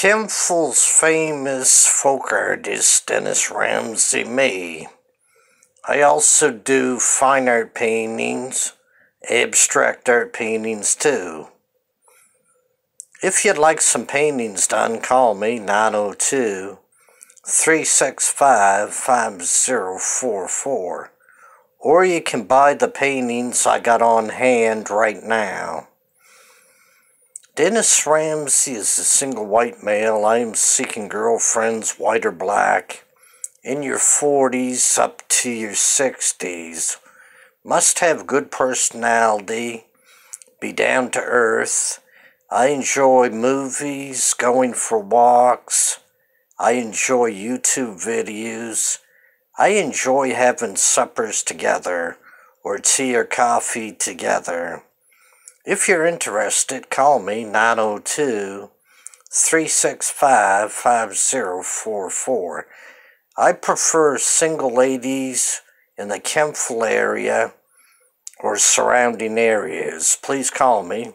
Kentville's famous folk artist Dennis Ramsay me. I also do fine art paintings, abstract art paintings too. If you'd like some paintings done, call me 902 365 5044. Or you can buy the paintings I got on hand right now. Dennis Ramsay is a single white male. I am seeking girlfriends, white or black, in your 40s up to your 60s. Must have good personality, be down to earth. I enjoy movies, going for walks. I enjoy YouTube videos. I enjoy having suppers together or tea or coffee together. If you're interested, call me 902 365 5044. I prefer single ladies in the Kentville area or surrounding areas. Please call me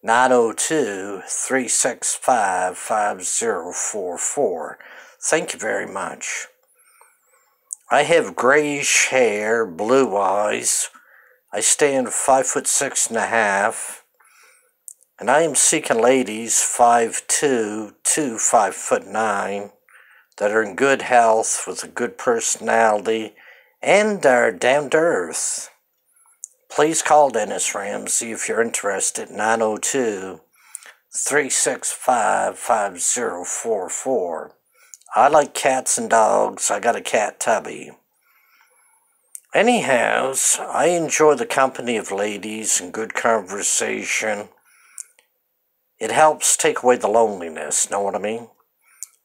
902 365 5044. Thank you very much. I have grayish hair, blue eyes. I stand five foot six and a half, and I am seeking ladies five two to five foot nine that are in good health with a good personality and are down to earth. Please call Dennis Ramsay if you're interested. 902 365 5044. I like cats and dogs. I got a cat tubby. Anyhows, I enjoy the company of ladies and good conversation. It helps take away the loneliness, know what I mean?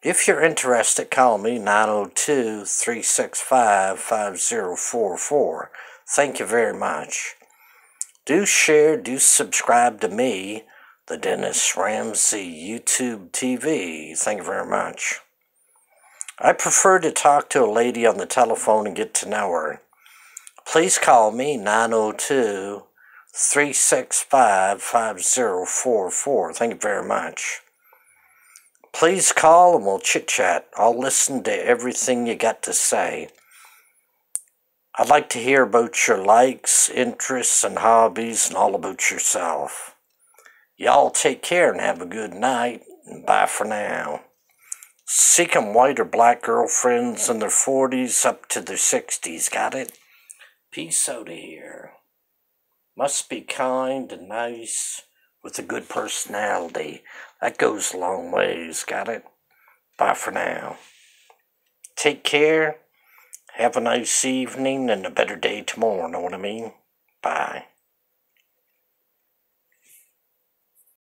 If you're interested, call me 902 365 5044. Thank you very much. Do share, do subscribe to me, the Dennis Ramsay YouTube TV. Thank you very much. I prefer to talk to a lady on the telephone and get to know her. Please call me 902 365 5044. Thank you very much. Please call and we'll chit chat. I'll listen to everything you got to say. I'd like to hear about your likes, interests, and hobbies and all about yourself. Y'all take care and have a good night. And bye for now. Seeking white or black girlfriends in their 40s up to their 60s. Got it? Pea soda here. Must be kind and nice with a good personality. That goes a long ways, got it? Bye for now. Take care. Have a nice evening and a better day tomorrow, know what I mean? Bye.